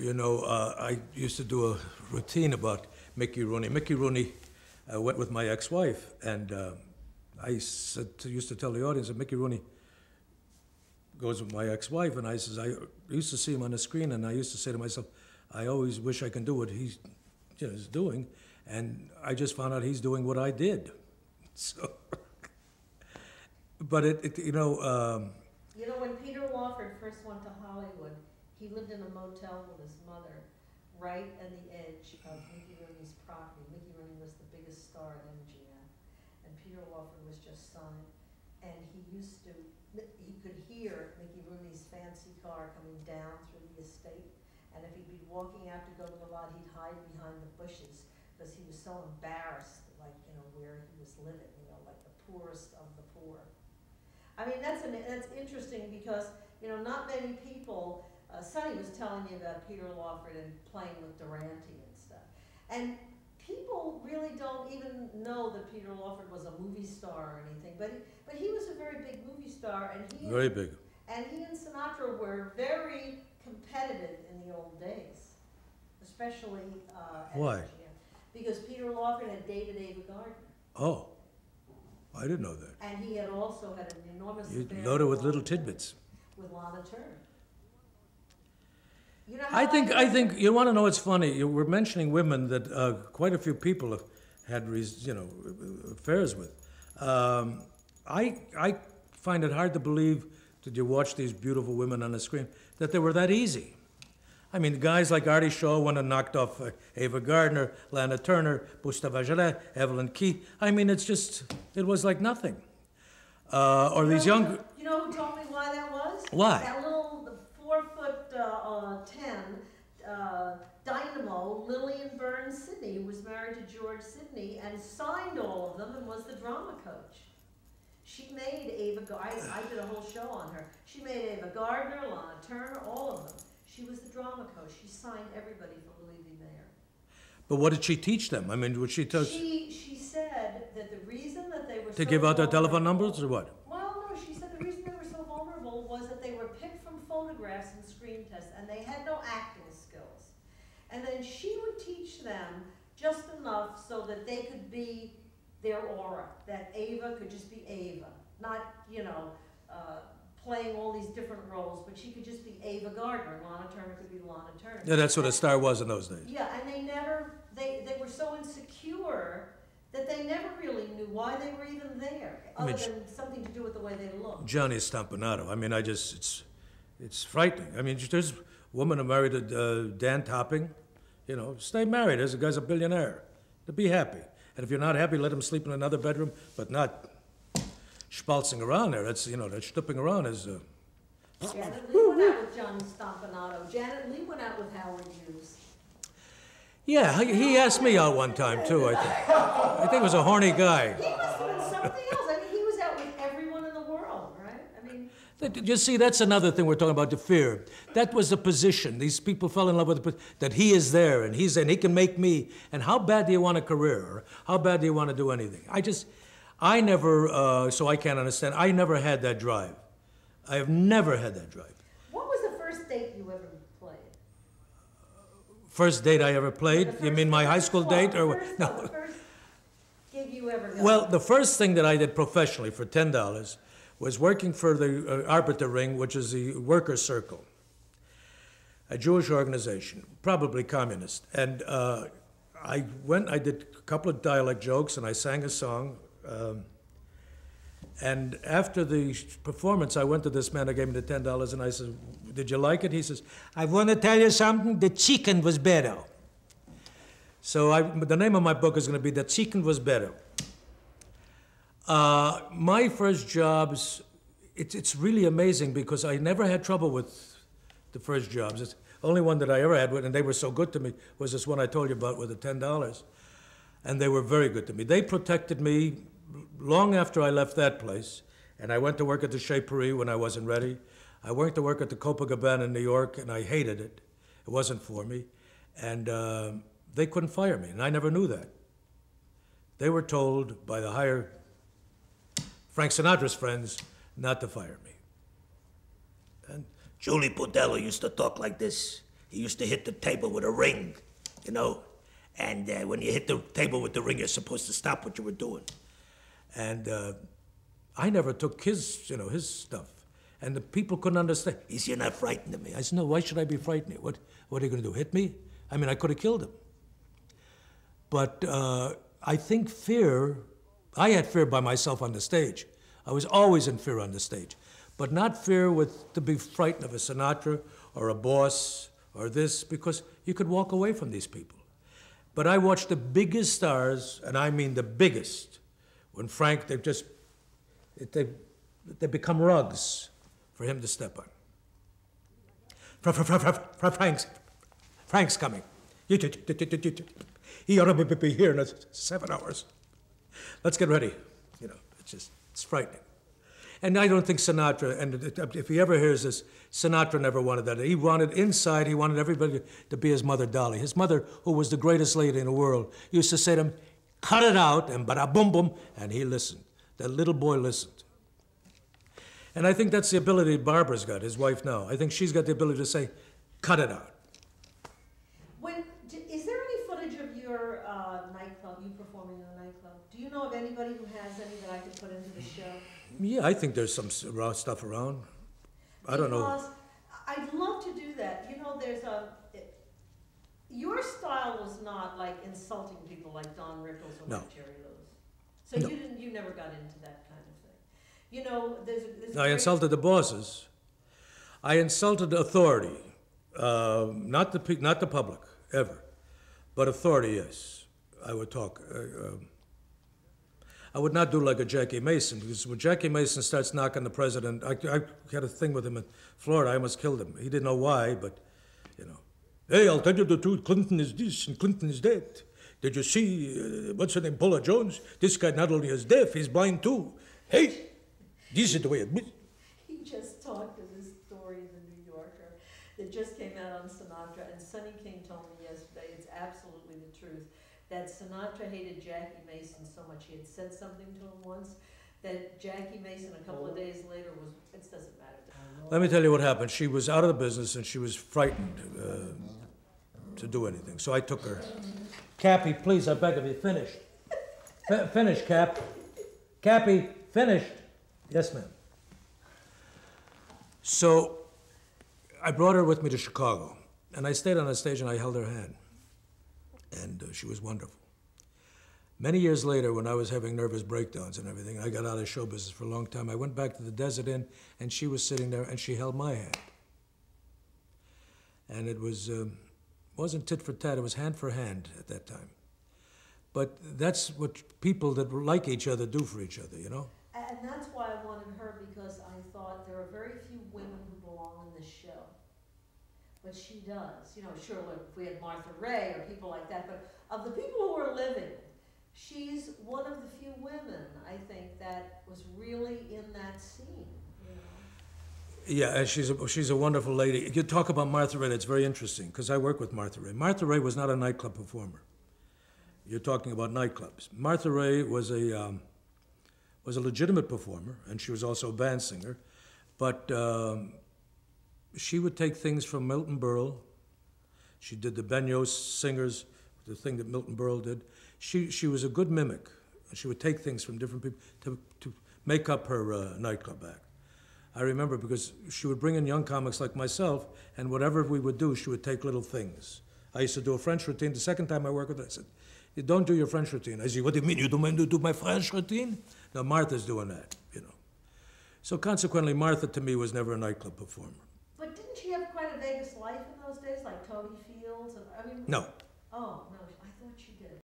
You know, uh, I used to do a routine about Mickey Rooney. Mickey Rooney uh, went with my ex-wife, and uh, I said to, used to tell the audience that Mickey Rooney goes with my ex-wife, and I says I used to see him on the screen, and I used to say to myself, I always wish I can do what he's you know, is doing, and I just found out he's doing what I did. So, but it, it you know. Um, You know, when Peter Lawford first went to Hollywood, he lived in a motel with his mother, right at the edge of Mickey Rooney's property. Mickey Rooney was the biggest star at MGM, and Peter Lawford was just signed. And he used to, he could hear Mickey Rooney's fancy car coming down through the estate. And if he'd be walking out to go to the lot, he'd hide behind the bushes, because he was so embarrassed, like, you know, where he was living, you know, like the poorest of the poor. I mean, that's an, that's interesting because, you know, not many people, uh, Sonny was telling me about Peter Lawford and playing with Durante and stuff. And people really don't even know that Peter Lawford was a movie star or anything, but, he- but he was a very big movie star and he. very big. And he and Sinatra were very competitive in the old days, especially uh, Why? Because Peter Lawford had dated Ava Gardner, Oh, I didn't know that. and he had also had an enormous You loaded with little tidbits. With Lana Turner. You know I think, I know- think, you want to know what's funny? You were mentioning women that uh, quite a few people have had, you know, affairs with. Um, I, I find it hard to believe that you watch these beautiful women on the screen, that they were that easy. I mean, guys like Artie Shaw went and knocked off uh, Ava Gardner, Lana Turner, Gustave Vagelet, Evelyn Keyes. I mean, it's just, it was like nothing. Uh, or You these who- young, You know who told me why that was? Why? That little the four foot uh, uh, ten uh, dynamo Lillian Burns Sidney, who was married to George Sidney and signed all of them and was the drama coach. She made Ava. I, I did a whole show on her. She made Ava Gardner, Lana Turner, all of them. She was the drama coach. She signed everybody for Louis. Mayer. but what did she teach them? I mean, would she tell, She she said that the reason that they were to so give out their telephone numbers or what? Well, no, she said the reason they were so vulnerable was that they were picked from photographs and screen tests, and they had no acting skills. And then she would teach them just enough so that they could be their aura, that Ava could just be Ava, not, you know, uh, playing all these different roles, but she could just be Ava Gardner, and Lana Turner could be Lana Turner. Yeah, that's what a star was in those days. Yeah, and they never, they, they were so insecure that they never really knew why they were even there, I mean, other than something to do with the way they looked. Johnny Stompanato. I mean, I just, it's, it's frightening. I mean, there's a woman who married uh, Dan Topping. You know, stay married. This guy's a billionaire. To be happy. And if you're not happy, let him sleep in another bedroom, but not spaltzing around there. That's, you know, that stooping around is, uh, Janet Leigh went out with Johnny Stompanato. Janet Leigh went out with Howard Hughes. yeah, he asked me out one time, too, I think. I think he was a horny guy. He must have been something else. I mean, he was out with everyone in the world, right? I mean, That- You see, that's another thing we're talking about, the fear. That was the position. These people fell in love with the, that he is there and he's and he can make me. And how bad do you want a career? Or how bad do you want to do anything? I just, I never, uh, so I can't understand. I never had that drive. I have never had that drive. what was the first date you ever played? First date I ever played? You mean my high school date or first- no, the first gig you ever got? Well, the first thing that I did professionally for ten dollars was working for the uh, Arbeter Ring, which is the Workers' Circle, a Jewish organization, probably communist. And uh, I went, I did a couple of dialect jokes, and I sang a song. Um, and after the performance, I went to this man. I gave him the ten dollars, and I said, "Did you like it?" He says, "I want to tell you something. The chicken was better." So I, the name of my book is going to be "The Chicken Was Better." Uh, my first jobs, it's, it's really amazing because I never had trouble with the first jobs. It's only one that I ever had, and they were so good to me, was this one I told you about with the ten dollars, and they were very good to me. They protected me long after I left that place, and I went to work at the Chez Paris when I wasn't ready. I went to work at the Copacabana in New York, and I hated it. It wasn't for me, and uh, they couldn't fire me, and I never knew that. They were told by the higher Frank Sinatra's friends not to fire me. And Julie Podello used to talk like this. he used to hit the table with a ring, you know. And uh, when you hit the table with the ring, you're supposed to stop what you were doing. And uh, I never took his, you know, his stuff. And the people couldn't understand. He said, You're not frightened of me. I said, no, why should I be frightened? What, what are you going to do, hit me? I mean, I could have killed him. But uh, I think fear, I had fear by myself on the stage. I was always in fear on the stage. But not fear with to be frightened of a Sinatra or a boss or this, because you could walk away from these people. But I watched the biggest stars, and I mean the biggest, when Frank, they've just, they, they become rugs for him to step on. Fra- fra- fra- fra- fra- Frank's, Frank's coming. He ought to be- here in seven hours. Let's get ready. You know, it's just, it's frightening. And I don't think Sinatra, and if he ever hears this, Sinatra never wanted that. He wanted inside, he wanted everybody to be his mother Dolly. His mother, who was the greatest lady in the world, used to say to him, cut it out, and bada boom boom, and he listened. That little boy listened. And I think that's the ability Barbara's got, his wife now. I think she's got the ability to say, cut it out. When, is there any footage of your uh, nightclub, you performing in a nightclub? Do you know of anybody who has any that I could put into the show? Yeah, I think there's some s- raw stuff around. I don't know. Because I'd love to do that. You know, there's a, it- your style was not like insulting people like Don Rickles or No. like Jerry Lewis. So No. you didn't, you never got into that kind of thing. You know, there's, a- there's. a I great- insulted the bosses. I insulted authority, uh, not the pe- not the public ever, but authority. Yes, I would talk. Uh, um, I would not do like a Jackie Mason because when Jackie Mason starts knocking the president, I, I had a thing with him in Florida. I almost killed him. He didn't know why, but you know, hey, I'll tell you the truth. Clinton is this and Clinton is that. Did you see uh, what's her name, Paula Jones? This guy not only is deaf, he's blind too. Hey, this is the way it. is. He just talked to this story in the New Yorker that just came out on Sinatra, and Sonny King told me yesterday, it's absolutely the truth, that Sinatra hated Jackie Mason so much, he had said something to him once, that Jackie Mason, a couple of days later, was, it doesn't matter. Let me tell you what happened. She was out of the business and she was frightened uh, to do anything. So I took her. Cappy, please, I beg of you, finish. F- finish, Cap. Cappy, finished. Yes, ma'am. So I brought her with me to Chicago, and I stayed on the stage and I held her hand, and uh, she was wonderful. Many years later, when I was having nervous breakdowns and everything, I got out of show business for a long time. I went back to the Desert Inn, and she was sitting there, and she held my hand. And it was um, wasn't tit for tat; it was hand for hand at that time. But that's what people that like each other do for each other, you know. And that's why I wanted her, because I thought there are very few women who belong in this show. But she does, you know, sure, if we had Martha Raye or people like that, but of the people who are living, she's one of the few women, I think, that was really in that scene, you know. Yeah, and she's a, she's a wonderful lady. You talk about Martha Raye, it's very interesting because I work with Martha Raye. Martha Raye was not a nightclub performer. You're talking about nightclubs. Martha Raye was a, um, was a legitimate performer, and she was also a band singer, but um, she would take things from Milton Berle. She did the Benyo singers, the thing that Milton Berle did. She, she was a good mimic. She would take things from different people to, to make up her uh, nightclub act. I remember because she would bring in young comics like myself, and whatever we would do, she would take little things. I used to do a French routine. The second time I worked with her, I said, you don't do your French routine. I said, what do you mean? You don't mind to do my French routine? Now Martha's doing that, you know. So consequently, Martha to me was never a nightclub performer. But didn't she have quite a Vegas life in those days, like Toby Fields and, I mean? No, Oh, no,